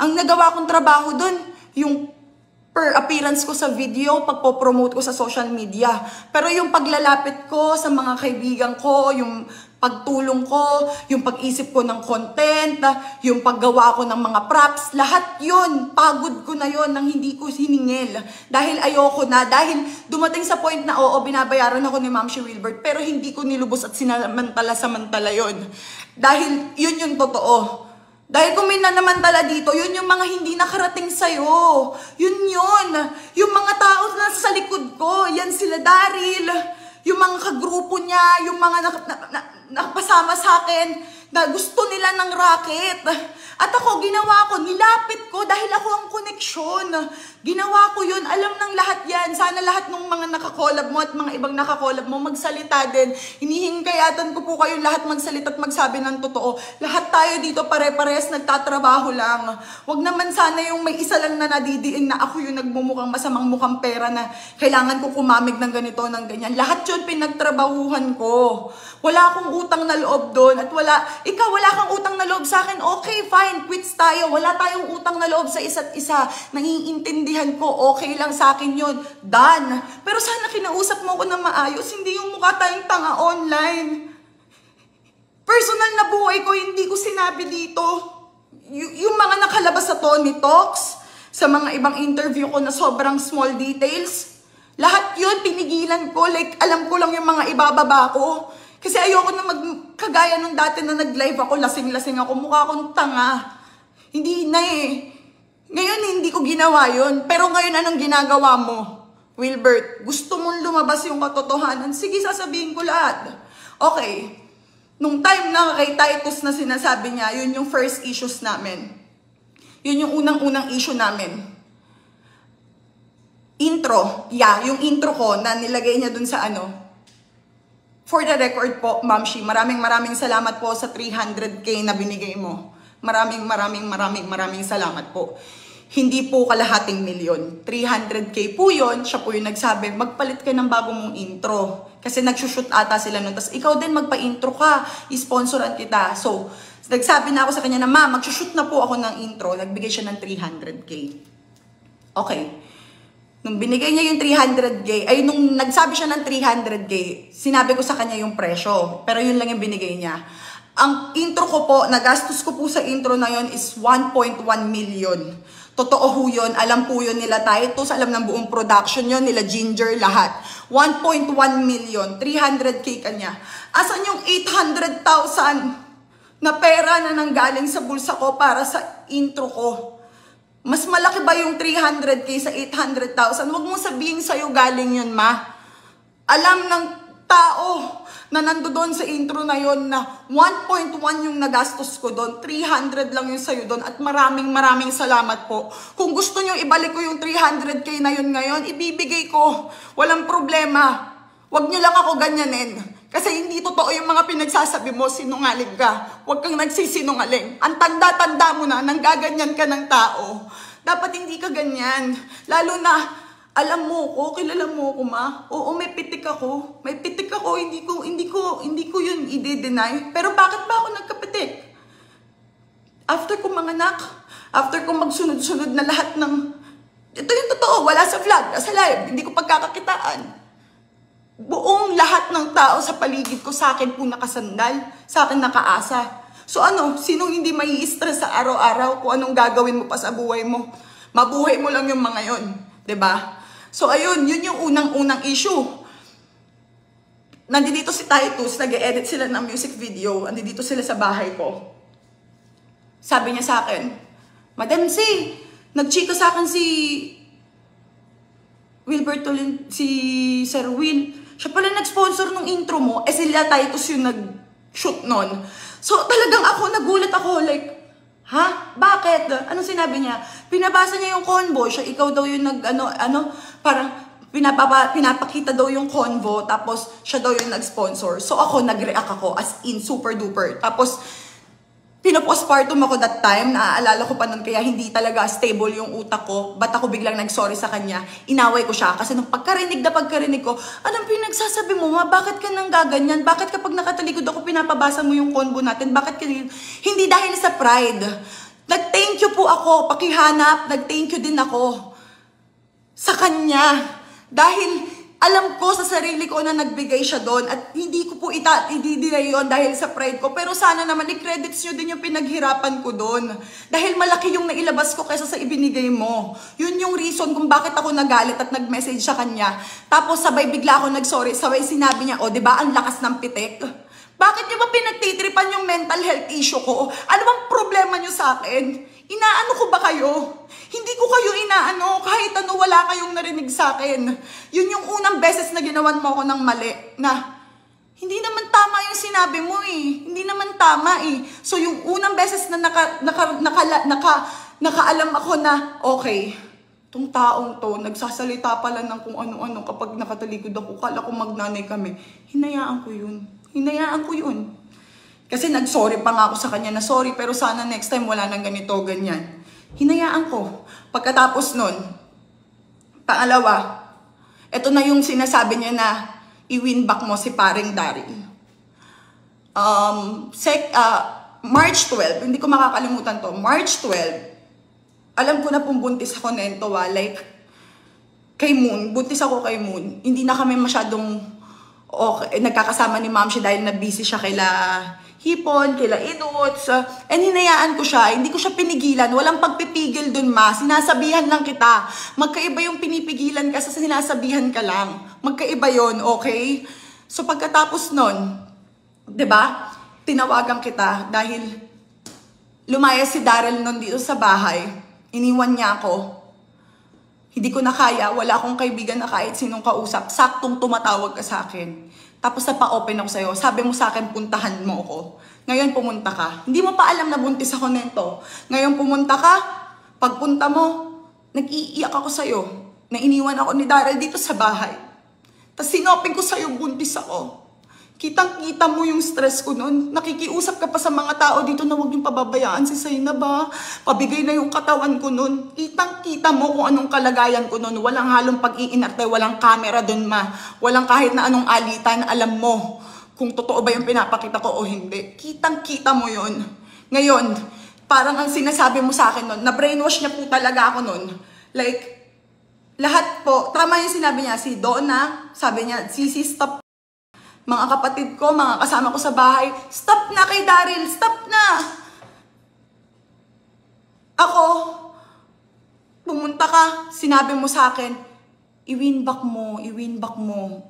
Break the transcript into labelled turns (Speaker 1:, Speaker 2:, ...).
Speaker 1: Ang nagawa kong trabaho doon, yung per appearance ko sa video, pagpo-promote ko sa social media. Pero yung paglalapit ko sa mga kaibigan ko, yung pagtulong ko, yung pag-isip ko ng content, yung paggawa ko ng mga props, lahat yon pagod ko na yon nang hindi ko siningil. Dahil ayoko na, dahil dumating sa point na oo, binabayaran ako ni Ma'am Shi Wilbert, pero hindi ko nilubos at sinamantala-samantala yon Dahil yun yung totoo. Dahil kung may nanamantala dito, yun yung mga hindi nakarating sa'yo. Yun yun. Yung mga tao na sa likod ko, yan sila Daryl. Yung mga kagrupo niya, yung mga nak- na- na- nakapasama sa akin na gusto nila ng racket. At ako, ginawa ko, nilapit ko dahil ako ang koneksyon. Ginawa ko yun, alam ng lahat yan. Sana lahat ng mga nakakolab mo at mga ibang nakakolab mo magsalita din. Hinihingkayatan ko po kayo lahat magsalita at magsabi ng totoo. Lahat tayo dito pare-pares nagtatrabaho lang. Huwag naman sana yung may isa lang na nadidiin na ako yung nagmumukhang masamang mukhang pera na kailangan ko kumamig ng ganito, ng ganyan. Lahat yun pinagtrabahuhan ko. Wala akong utang na loob doon at wala, ikaw wala kang utang na loob sa akin, okay, fine, quits tayo. Wala tayong utang na loob sa isa't isa. Nangiintindihan ko, okay lang sa akin yun. Done. Pero sana kinausap mo ko na maayos, hindi yung mukha tayong tanga online. Personal na buhay ko, hindi ko sinabi dito. Y- yung mga nakalabas sa Tony Talks, sa mga ibang interview ko na sobrang small details, lahat yun pinigilan ko. Like, alam ko lang yung mga ibababa ko. Kasi ayoko na magkagaya nung dati na nag-live ako, lasing-lasing ako, mukha akong tanga. Hindi na eh. Ngayon, hindi ko ginawa yun. Pero ngayon, anong ginagawa mo? Wilbert, gusto mong lumabas yung katotohanan? Sige, sasabihin ko lahat. Okay. Nung time na kay Titus na sinasabi niya, yun yung first issues namin. Yun yung unang-unang issue namin. Intro. Yeah, yung intro ko na nilagay niya dun sa ano. For the record po, Ma'am Shi, maraming maraming salamat po sa 300k na binigay mo. Maraming maraming maraming maraming salamat po. Hindi po kalahating milyon. 300k po yon Siya po yung nagsabi, magpalit ka ng bago mong intro. Kasi nagsushoot ata sila nun. Tapos ikaw din magpa-intro ka. I-sponsoran kita. So, nagsabi na ako sa kanya na, ma, magsushoot na po ako ng intro. Nagbigay siya ng 300k. Okay. Nung binigay niya yung 300k, ay nung nagsabi siya ng 300k, sinabi ko sa kanya yung presyo. Pero yun lang yung binigay niya. Ang intro ko po, nagastos ko po sa intro na yun is 1.1 million. Totoo ho yun, alam po yun nila Titus, alam ng buong production yun, nila Ginger, lahat. 1.1 million, 300k kanya. Asan yung 800,000 na pera na nanggaling sa bulsa ko para sa intro ko? Mas malaki ba yung 300k sa 800,000? Huwag mong sabihin sa'yo galing yun, ma. Alam ng tao na nando doon sa intro na yon na 1.1 yung nagastos ko doon, 300 lang yung sa'yo doon at maraming maraming salamat po. Kung gusto nyo ibalik ko yung 300k na yun ngayon, ibibigay ko. Walang problema. Huwag nyo lang ako ganyanin. Kasi hindi totoo yung mga pinagsasabi mo, sinungaling ka. Huwag kang nagsisinungaling. Ang tanda-tanda mo na, nang gaganyan ka ng tao. Dapat hindi ka ganyan. Lalo na, alam mo ko, kilala mo ko ma. Oo, may pitik ako. May pitik ako, hindi ko hindi ko hindi ko 'yun i-deny. Pero bakit ba ako nagkapitik? After ko manganak, after ko magsunod-sunod na lahat ng ito yung totoo, wala sa vlog, sa live, hindi ko pagkakakitaan. Buong lahat ng tao sa paligid ko sa akin po nakasandal, sa akin nakaasa. So ano, sinong hindi mai stress sa araw-araw kung anong gagawin mo pa sa buhay mo? Mabuhay mo lang yung mga yon, 'di ba? So ayun, yun yung unang-unang issue. Nandito si Titus, nag-edit sila ng music video, nandito sila sa bahay ko. Sabi niya sa akin, Madam C, nagchika sa akin si Wilbert Tolin, si Sir Will. Siya pala nag-sponsor nung intro mo, eh sila Titus yung nag-shoot nun. So talagang ako, nagulat ako, like, Ha? Bakit? Anong sinabi niya? Pinabasa niya yung convo. Siya, ikaw daw yung nag, ano, ano, parang pinapapa, pinapakita daw yung convo. Tapos, siya daw yung nag-sponsor. So, ako, nag-react ako as in super duper. Tapos, Pinopostpartum ako that time, naaalala ko pa nun kaya hindi talaga stable yung utak ko. Ba't ako biglang nag-sorry sa kanya? Inaway ko siya kasi nung pagkarinig na pagkarinig ko, anong pinagsasabi mo ma? Bakit ka nang gaganyan? Bakit kapag nakatalikod ako pinapabasa mo yung convo natin? Bakit ka Hindi dahil sa pride. Nag-thank you po ako, pakihanap, nag-thank you din ako sa kanya. Dahil alam ko sa sarili ko na nagbigay siya doon at hindi ko po ita ididinay yon dahil sa pride ko. Pero sana naman i-credits nyo din yung pinaghirapan ko doon. Dahil malaki yung nailabas ko kaysa sa ibinigay mo. Yun yung reason kung bakit ako nagalit at nag-message sa kanya. Tapos sabay bigla ako nag-sorry, sabay sinabi niya, o oh, di ba ang lakas ng pitik? Bakit niyo ba pinagtitripan yung mental health issue ko? Ano bang problema niyo sa akin? Inaano ko ba kayo? Hindi ko kayo inaano, kahit ano wala kayong narinig sa akin. Yun yung unang beses na ginawan mo ako ng mali, na hindi naman tama yung sinabi mo eh. Hindi naman tama eh. So yung unang beses na naka, naka, naka, naka, nakaalam ako na, okay, tong taong to, nagsasalita pala ng kung ano-ano kapag nakatalikod ako, kala ko magnanay kami. Hinayaan ko yun. Hinayaan ko yun. Kasi nag-sorry pa nga ako sa kanya na sorry pero sana next time wala nang ganito, ganyan. Hinayaan ko. Pagkatapos nun, pangalawa, ito na yung sinasabi niya na i-win back mo si paring Daryl. Um, sec, uh, March 12, hindi ko makakalimutan to, March 12, alam ko na pong buntis ako nento, ah, like, kay Moon, buntis ako kay Moon, hindi na kami masyadong okay, nagkakasama ni ma'am siya dahil na busy siya kaila hipon, kaila inuts. And hinayaan ko siya, hindi ko siya pinigilan. Walang pagpipigil dun ma. Sinasabihan lang kita. Magkaiba yung pinipigilan ka sa sinasabihan ka lang. Magkaiba yon okay? So pagkatapos nun, ba? Tinawagan kita dahil lumayas si Daryl nun dito sa bahay. Iniwan niya ako. Hindi ko na kaya, wala akong kaibigan na kahit sinong kausap, saktong tumatawag ka sa akin. Tapos na pa-open ako sa'yo, sabi mo sa akin, puntahan mo ako. Ngayon pumunta ka. Hindi mo pa alam na buntis ako nito. Ngayon pumunta ka, pagpunta mo, nag-iiyak ako sa'yo. Na iniwan ako ni Daryl dito sa bahay. Tapos sinopin ko sa'yo, buntis ako. Kitang-kita mo yung stress ko noon. Nakikiusap ka pa sa mga tao dito na huwag yung pababayaan si Sayna ba? Pabigay na yung katawan ko noon. Kitang-kita mo kung anong kalagayan ko noon. Walang halong pag-iinarte, walang camera doon ma. Walang kahit na anong alitan, alam mo kung totoo ba yung pinapakita ko o hindi. Kitang-kita mo yon. Ngayon, parang ang sinasabi mo sa akin noon, na brainwash niya po talaga ako noon. Like, lahat po, tama yung sinabi niya, si Donna, sabi niya, sisi stop mga kapatid ko, mga kasama ko sa bahay, stop na kay Daryl, stop na! Ako, pumunta ka, sinabi mo sa akin, i-win back mo, i-win back mo.